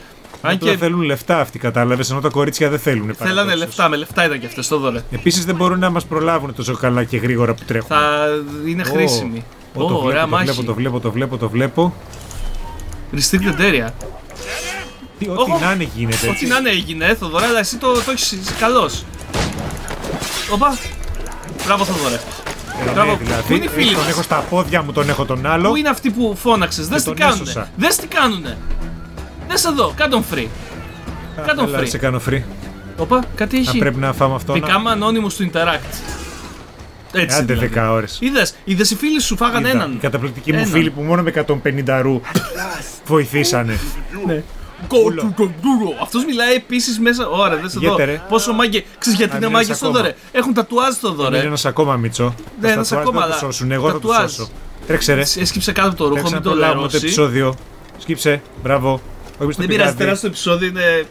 C: Αν
D: Τώρα
C: και
D: θέλουν λεφτά αυτοί, κατάλαβες, ενώ τα κορίτσια δεν θέλουν.
C: θέλανε λεφτά, με λεφτά ήταν και αυτές, το δωρε.
D: Επίσης δεν μπορούν να μας προλάβουν τόσο καλά και γρήγορα που τρέχουν.
C: Θα είναι
D: Ω,
C: χρήσιμη.
D: Ω,
C: Ω,
D: το
C: ωραία
D: βλέπω, το
C: μάχη.
D: βλέπω, το βλέπω, το βλέπω, το βλέπω.
C: Restricted area.
D: Τι, ό,τι
C: Οχο.
D: να είναι γίνεται.
C: Ό,τι να είναι έγινε, Θοδωρά, αλλά εσύ το, το έχεις καλός. Οπα. Μπράβο, Θοδωρέ. Μπράβο. Πού είναι οι φίλοι
D: Τον
C: μας;
D: έχω στα πόδια μου, τον έχω τον άλλο.
C: Πού είναι αυτοί που φώναξες, δες τι
D: τον
C: κάνουνε.
D: έσωσα.
C: Δες τι κάνουνε. Δες εδώ, κάτω τον free.
D: Α,
C: κάτω
D: έλα,
C: free.
D: σε κάνω free.
C: Οπα, κάτι
D: Αν
C: έχει.
D: πρέπει να φάμε αυτό. να-
C: Become anonymous του interact. Έτσι.
D: Άντε
C: δηλαδή.
D: 10 ώρες.
C: Είδες, είδες οι φίλοι σου φάγανε
D: Οι
C: έναν.
D: καταπληκτικοί μου
C: Έναν.
D: φίλοι που μόνο με 150 ρου βοηθήσανε.
C: Go to the Guru. Αυτός μιλάει επίσης μέσα. Ωραία, δες εδώ.
D: Γέτε, ρε.
C: Πόσο μάγκε. Ξέρεις γιατί
D: Αν
C: είναι
D: είναι
C: μάγκες
D: ακόμα.
C: στο δωρε. Έχουν τατουάζ στο
D: Είναι
C: δωρε.
D: ένας ακόμα Μίτσο.
C: Ναι,
D: Τα
C: ένας
D: τατουάζ
C: ακόμα,
D: δεν θα
C: αλλά
D: το σώσουν. Εγώ θα το
C: τατουάζ.
D: σώσω. Τρέξε ρε.
C: Έσκυψε κάτω από το ρούχο,
D: Τρέξε
C: μην
D: να
C: το
D: προλάβουμε το
C: λερώσει.
D: επεισόδιο. Σκύψε. Μπράβο. Όχι στο
C: Δεν πειράζει,
D: πηγάδι.
C: τεράστιο επεισόδιο είναι.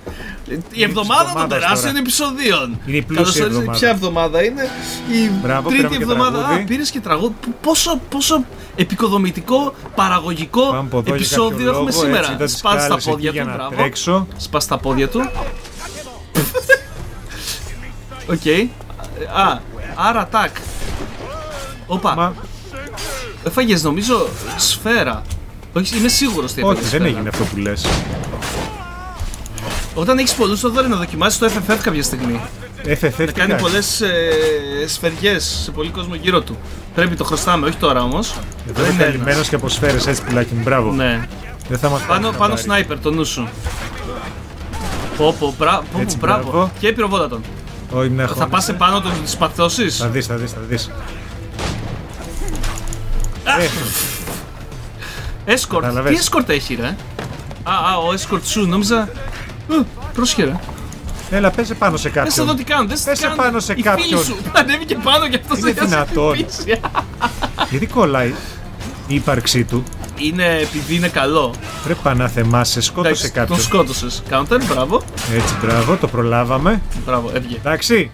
C: Η εβδομάδα των
D: εβδομάδας
C: τεράστιων
D: τώρα.
C: επεισοδίων.
D: Είναι η πλούσια
C: Καλώς όρισες.
D: εβδομάδα.
C: Ποια εβδομάδα είναι η
D: Μπράβο,
C: τρίτη
D: πήραμε και
C: εβδομάδα.
D: τραγούδι.
C: Α, πήρες και τραγούδι. Π- Πόσο, πόσο επικοδομητικό, παραγωγικό
D: Πάμε από εδώ για
C: επεισόδιο
D: κάποιο
C: έχουμε
D: λόγο,
C: σήμερα.
D: έτσι ήταν τις
C: Σπάσει τα
D: σκάλες
C: πόδια
D: εκεί
C: του,
D: για να
C: μπράβο.
D: τρέξω.
C: Σπάσει τα πόδια του. Οκ. Α, άρα τάκ. Όπα,
D: Μα
C: έφαγες νομίζω σφαίρα. Όχι, είμαι σίγουρος ότι έφαγε
D: όχι, δεν
C: σφαίρα.
D: έγινε αυτό που λες.
C: Όταν έχεις πολλούς, το δώρε να δοκιμάσεις το FFF κάποια στιγμή.
D: FFF
C: Να
D: τι
C: κάνει
D: κάνεις;
C: πολλές ε, σφαιριές σε πολύ κόσμο γύρω του. Πρέπει το χρωστάμε, όχι τώρα όμως.
D: Εδώ είμαι καλυμμένος και από σφαίρες έτσι πουλάκι μου. Μπράβο.
C: Ναι.
D: Δεν θα μας
C: Πάνω,
D: πάρει
C: πάνω
D: χαμπάρι.
C: σνάιπερ, το νου σου. Πω, πω, μπρα, πω, πω,
D: Έτσι,
C: μπράβο.
D: μπράβο.
C: Και πυροβόλατον.
D: Όχι, μην
C: Θα
D: αγχώνεσαι.
C: πας επάνω του, τις παθώσεις.
D: Θα δεις, θα δεις, θα δεις. Ε,
C: Escort.
D: Καταλαβες.
C: Τι escort έχει, ρε; Α, α, ο escort σου, νόμιζα. Ε, Πρόσχε, ρε.
D: Έλα, πέσε πάνω σε
C: Δες εδώ
D: κάποιον.
C: τι κάνουν, δες τι
D: Πέσε
C: κάνουν.
D: πάνω σε
C: Οι
D: κάποιον.
C: φίλοι σου ανέβηκε πάνω και αυτός
D: Είναι
C: δεν θα σε
D: δυνατόν.
C: χτυπήσει.
D: Γιατί κολλάει η ύπαρξή του;
C: Είναι επειδή είναι καλό.
D: Πρέπει να θεμάσαι, σκότωσε
C: Εντάξει, Τον
D: κάποιον.
C: σκότωσες. Counter, μπράβο.
D: Έτσι, μπράβο, το προλάβαμε.
C: Μπράβο, έβγε.
D: Εντάξει,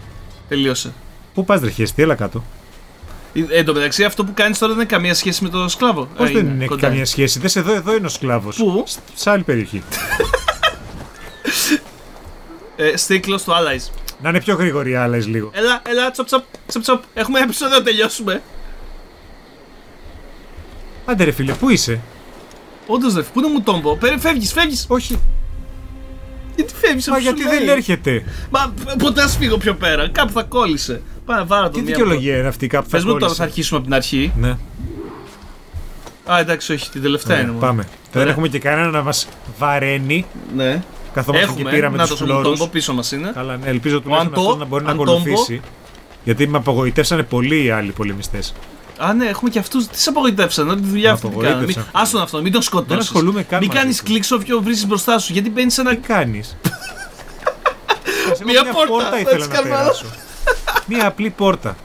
C: Τελείωσε.
D: πού πας ρε χέστη, έλα κάτω.
C: Ε, Εν τω μεταξύ, αυτό που κάνεις τώρα δεν έχει καμία σχέση με το σκλάβο.
D: Πώς
C: Α,
D: δεν
C: είναι,
D: έχει
C: κοντά.
D: καμία σχέση; Δες εδώ, εδώ είναι ο σκλάβος.
C: Πού;
D: Σ- Σε άλλη περιοχή.
C: Ε, stay close to allies.
D: να είναι πιο γρήγοροι οι άλλες λίγο.
C: Έλα, έλα, τσοπ τσοπ, τσοπ τσοπ. Έχουμε ένα επεισόδιο να τελειώσουμε.
D: Άντε ρε φίλε, πού είσαι;
C: Όντως ρε, πού είναι μου τόμπο. Φεύγεις, φεύγεις.
D: Όχι,
C: Γιατί φεύγεις,
D: μα γιατί δεν έρχεται;
C: Μα ποτέ ας φύγω πιο πέρα. Κάπου θα κόλλησε. Πάμε, βάρα το
D: Τι
C: μία
D: δικαιολογία είναι αυτή, κάπου θα
C: Πες μου τώρα θα
D: κόλλησε.
C: αρχίσουμε από την αρχή.
D: Ναι,
C: Α, εντάξει, όχι, την τελευταία
D: ωραία,
C: είναι μόνο.
D: πάμε. Δεν έχουμε και κανένα να μας βαραίνει.
C: Ναι.
D: Καθόμαστε και
C: Έχουμε.
D: πήραμε
C: Να
D: τους
C: το μου
D: φλόρους.
C: τόμπο πίσω μας είναι.
D: Καλά, ναι, ελπίζω τουλάχιστον
C: Αντώ-
D: αυτός να μπορεί να
C: Αντόμπο.
D: ακολουθήσει. Γιατί με απογοητεύσανε πολύ οι άλλοι πολεμιστές.
C: Α, ναι, έχουμε και αυτούς. Τι σε απογοητεύσαν, όλη τη δουλειά
D: Με
C: αυτή την κάνουν.
D: απογοήτευσαν.
C: Άστον αυτό, μην τον σκοτώσεις.
D: Δεν ασχολούμαι καν
C: Μην
D: μαζί
C: κάνεις
D: του.
C: κλικ στο όποιο βρεις μπροστά σου. Γιατί μπαίνεις σε ένα.
D: Τι κάνεις; <laughs> Εγώ
C: Μία πόρτα, θα
D: ήθελα
C: της
D: να
C: κάνω
D: περάσω. Μία απλή πόρτα.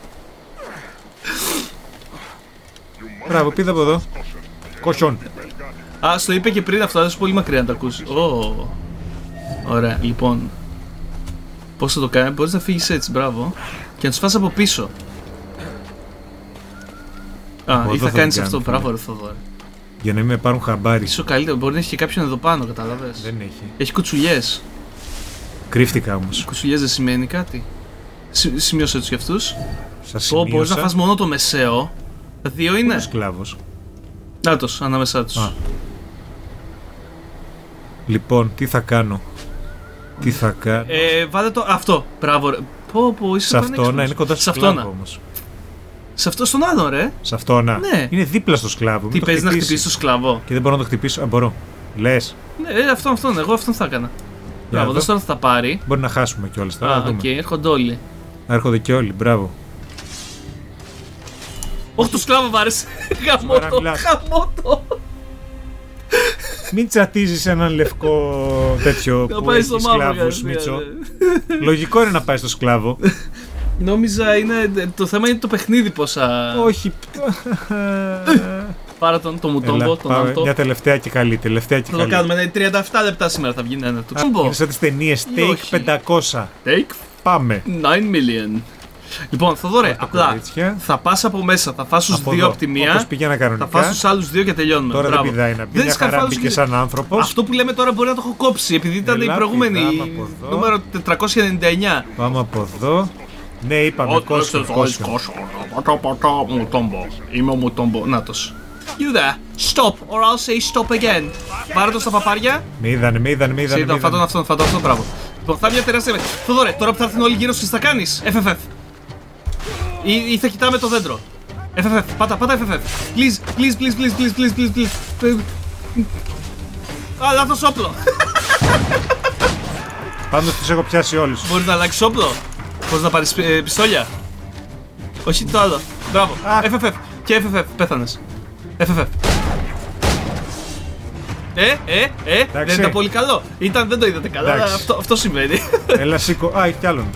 D: Μπράβο, πήδα από εδώ. Κοσιόν.
C: Α, στο είπε και πριν αυτό, δεν είσαι πολύ μακριά να το ακούσει. Ω. Ωραία, λοιπόν. Πώς θα το κάνεις, μπορείς να φύγεις έτσι, μπράβο. Και να τους φας από πίσω. Α,
D: εδώ
C: ή θα
D: θα
C: κάνεις
D: την
C: αυτό,
D: κάνω,
C: μπράβο, ρε Θοδωρή.
D: Για να μην με πάρουν χαμπάρι.
C: Ίσως καλύτερος, μπορεί να έχει και κάποιον εδώ πάνω, κατάλαβες.
D: Δεν έχει.
C: Έχει κουτσουλιές.
D: Κρύφτηκα όμως.
C: Κουτσουλιές δεν σημαίνει κάτι. Σι- Σημείωσε τους κι αυτούς.
D: Σας
C: Πω, μπορείς να
D: σημείωσα.
C: φας μόνο το μεσαίο. Δύο είναι.
D: Σκλάβος;
C: Νάτο, ανάμεσά τους.
D: Α. Λοιπόν, τι θα κάνω; Τι θα κάνω;
C: Ε, βάλε το. Αυτό. Μπράβο, ρε. Πω, πω, είσαι
D: Σε αυτό
C: πανέξυπνος.
D: να είναι κοντά
C: Σε
D: στο
C: αυτό να.
D: σκλάβο όμως.
C: Σε αυτό στον άλλον, ρε.
D: Σε αυτό να.
C: Ναι.
D: Είναι δίπλα στο σκλάβο.
C: Τι
D: μην το
C: παίζεις να
D: χτυπήσεις.
C: χτυπήσεις το σκλαβό.
D: Και δεν μπορώ να το χτυπήσω. Α, μπορώ. Λες.
C: Ναι, ε, αυτόν, αυτόν. Εγώ αυτόν θα έκανα. Μπράβο,
D: δω.
C: δώστε να θα τα πάρει.
D: Μπορεί να χάσουμε κιόλας τώρα.
C: Α,
D: να δούμε.
C: οκ, έρχονται όλοι.
D: Έρχονται και όλοι. Μπράβο.
C: Όχι, το σκλάβο μ' άρεσε. <laughs> Γαμώ
D: Σοβαρά
C: το,
D: μιλάς.
C: γαμώ το.
D: Μην τσατίζεις έναν λευκό τέτοιο
C: Να
D: που
C: πάει
D: έχει
C: στο μαύρο.
D: σκλάβους,
C: κατευθείαν,
D: Μίτσο.
C: ναι.
D: Λογικό είναι να πάει στο σκλάβο. <laughs>
C: Νόμιζα είναι. Το θέμα είναι το παιχνίδι πόσα.
D: Όχι.
C: Πάρα τον, το
D: Έλα,
C: μουτόμπο, τον
D: πάμε.
C: Άντο.
D: Μια τελευταία και καλή. Τελευταία και
C: Θα το
D: καλή.
C: κάνουμε. Ναι, 37 λεπτά σήμερα θα βγει. Ναι, ναι, το
D: Α,
C: ξέρω.
D: Είναι σαν τις ταινίες
C: όχι.
D: Take 500.
C: Take
D: Πάμε.
C: 9 million. Λοιπόν, Θοδωρέ,
D: Πάρ' το
C: απλά
D: κορίτσια.
C: θα πας από μέσα, θα φας τους
D: Από
C: δύο
D: εδώ.
C: από τη μία,
D: Όπως πήγαινα
C: θα
D: κανονικά.
C: φας τους άλλους δύο και τελειώνουμε.
D: Τώρα
C: Μπράβο.
D: δεν πηδάει να μπει.
C: Δεν
D: Μια
C: σκαφάλωσε
D: χαρά μπήκε
C: και-
D: σαν άνθρωπος.
C: Αυτό που λέμε τώρα μπορεί να το έχω κόψει, επειδή ήταν
D: Έλα,
C: η προηγούμενη
D: πηδάμε από εδώ.
C: νούμερο 499.
D: Πάμε από εδώ. Ναι, είπαμε κόσμο. κόσμο.
C: Μουτόμπο. Είμαι ο Μουτόμπο. Νάτος. You there. Stop, or I'll say stop again. Πάρε το στα παπάρια.
D: Με είδανε, με είδανε, με είδανε.
C: Σε
D: με
C: είδα, φάτον
D: είδανε.
C: αυτόν, φάτον αυτόν, μπράβο. Λοιπόν, θα είναι μια τεράστια. Θοδωρέ, τώρα που θα έρθουν όλοι γύρω σου, τι θα κάνεις; FFF. Ή, ή θα κοιτάμε το δέντρο. FFF, πάτα, πάτα FFF. Please, please, please, please, please, please, please, please. please. Α, λάθος όπλο.
D: Πάντως τους έχω πιάσει όλους.
C: Μπορείς να αλλάξεις όπλο; Μπορείς να πάρεις ε, πιστόλια; Όχι το άλλο. Μπράβο.
D: Α.
C: FFF. Και FFF. Πέθανες. FFF. Ε, ε, ε, δεν ήταν πολύ καλό. Ήταν, δεν το είδατε καλά, αλλά
D: Εντάξει.
C: αυτό, αυτό συμβαίνει. <laughs>
D: Έλα, σήκω. Α, έχει κι άλλον.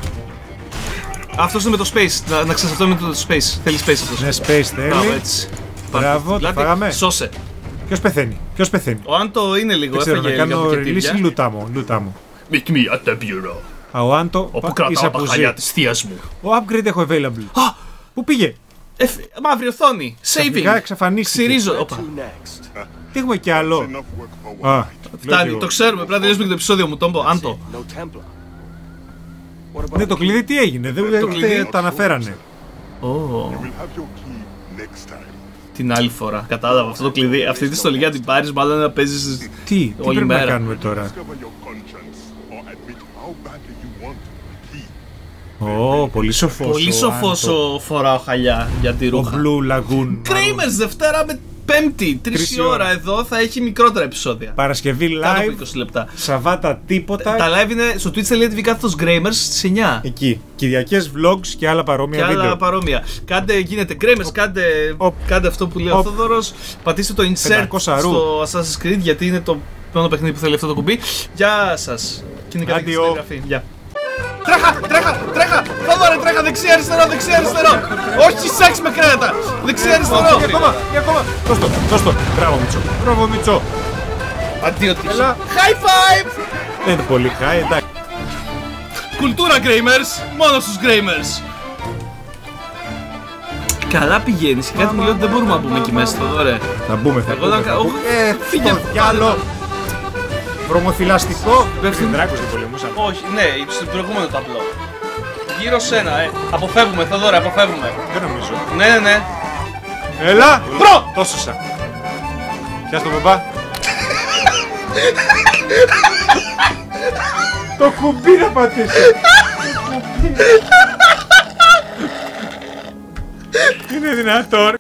C: Αυτός είναι με το space. Να, να ξέρεις αυτό είναι με το space. Θέλεις space αυτός.
D: Ναι, space
C: Μπράβο,
D: θέλει.
C: έτσι.
D: Μπράβο, το
C: Δηλαδή,
D: φάγαμε.
C: Σώσε.
D: Ποιος πεθαίνει, ποιος πεθαίνει.
C: Ο Άντο είναι λίγο.
D: Δεν ξέρω, να
C: έφαγε λίγα
D: κάνω
C: πακετήρια.
D: ρelease λούτα μου. Λούτα μου.
C: Meet me at the bureau.
D: Α, ο Άντο,
C: Όπου
D: πα-
C: κρατάω
D: είσαι
C: τα
D: που
C: χαλιά
D: ζει.
C: της θεία μου.
D: Ο upgrade έχω available.
C: Α!
D: Πού πήγε,
C: Εφ, μαύρη οθόνη.
D: Ξαφνικά
C: Saving.
D: εξαφανίστηκε.
C: Ξυρίζω.
A: Where
C: Όπα.
A: to next?
D: Τι έχουμε κι άλλο;
B: Enough work for one
D: Α,
B: night.
D: λέω κι
C: Φτάνει,
D: εγώ.
C: το ξέρουμε. Πρέπει να τελειώσουμε και το επεισόδιο μου. Τόμπο, Άντο.
A: No Templar. What about
D: Ναι, το
A: the
D: κλειδί τι έγινε, δεν
C: Το κλειδί.
D: δεν τα αναφέρανε.
C: Ω,
B: You will have your key next time.
C: την άλλη φορά. Κατάλαβα αυτό το κλειδί. Αυτή τη στολή για την πάρεις, μάλλον να παίζεις.
D: Τι, τι
C: Όλη
D: πρέπει να
C: μέρα.
D: κάνουμε τώρα;
B: The key.
D: Ω, πολύ σοφός
C: Πολύ
D: ο
C: σοφός
D: Άντο.
C: ο φοράω χαλιά για τη
D: Ο
C: ρούχα.
D: Blue Lagoon.
C: Kramers Δευτέρα με Πέμπτη,
D: Τρεις
C: 3
D: η
C: ώρα
D: ώρα.
C: εδώ θα έχει μικρότερα επεισόδια.
D: Παρασκευή
C: Κάτω από
D: live,
C: 20 λεπτά.
D: Σαββάτα τίποτα.
C: Τα live είναι στο twitch.tv κάθετος Gramers στις 9.
D: Εκεί. Κυριακές vlogs και άλλα παρόμοια
C: Και άλλα
D: βίντεο.
C: παρόμοια. Κάντε, γίνετε Gramers, κάντε,
D: Οπ.
C: κάντε αυτό που λέει ο
D: Οπ.
C: Θόδωρος. Πατήστε το insert
D: 500 ρου.
C: στο Assassin's Creed γιατί είναι το πρώτο παιχνίδι που θέλει αυτό το κουμπί. Γεια σας. Και είναι κάτι
D: Αντίο.
C: στην εγγραφή. Γεια. Τρέχα, τρέχα, τρέχα! Θόδωρε, τρέχα, δεξιά, αριστερό, δεξιά, αριστερό! Όχι σεξ με κρέατα! Δεξιά, αριστερό!
D: Και ακόμα, και ακόμα. Δώσ' το, δώσ' το. Μπράβο Μίτσο. Μπράβο Μίτσο.
C: Αντίο τύχη.
D: Έλα.
C: High five!
D: Δεν είναι πολύ high, εντάξει.
C: Κουλτούρα Gramers, μόνος στους Gramers. Καλά πηγαίνεις. Και κάτι μου λέει ότι δεν μπορούμε να μπούμε εκεί μέσα τώρα. Ρε.
D: Θα μπούμε, θα
C: Εγώ
D: μπούμε.
C: να
D: θα
C: κα-
D: μπούμε.
C: Οχ,
D: Ε,
C: φύγε.
D: στο διάλο. Βρωμοθυλαστικό.
C: Πέφτουν.
D: Δράκος δεν πολεμούσαν.
C: Όχι, ναι, στο προηγούμενο ταμπλό. Γύρω σένα, ε. Αποφεύγουμε, Θοδωρέ, αποφεύγουμε.
D: Δεν νομίζω.
C: Ναι, ναι, ναι.
D: Έλα.
C: Μπρο!
D: Το σώσα. Πιάσ' το μπαμπά. Το κουμπί να πατήσει. <laughs> Είναι δυνατόν.